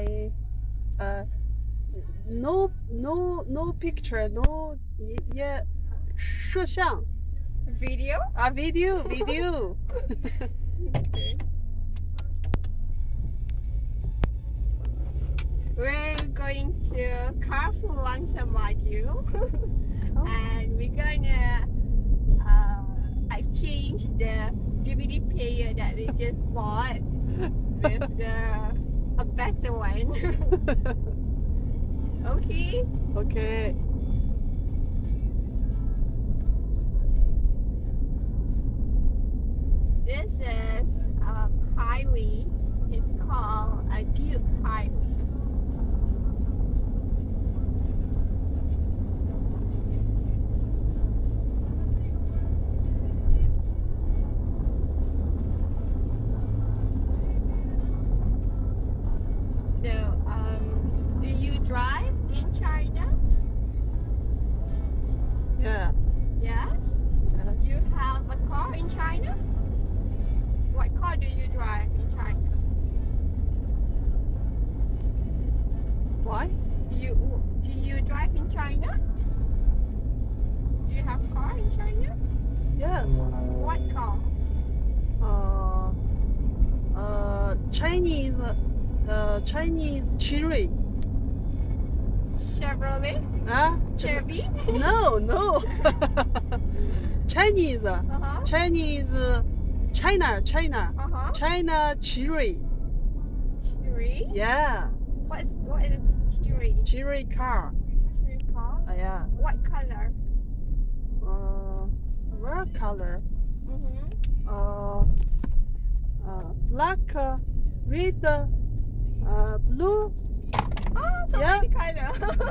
I uh, no no no picture no yeah 摄像 video a video video okay. we're going to carrefour Wangsa Maju oh. and we're gonna uh, exchange the DVD player that we just bought with the a better one. okay. okay This is a highway. It's called a Duke Highway. China? What car do you drive in China? why You do you drive in China? Do you have car in China? yes What car? uh uh Chinese uh Chinese Chery Chevrolet? ah Chevy? no no Chinese Uh-huh. Chinese China China Uh-huh. China Chery Cheery? yeah what is cheery? Chery car Cheery car? uh, yeah What color? uh red color Mm-hmm. uh, uh black uh, red uh blue Oh, so Yeah. many color.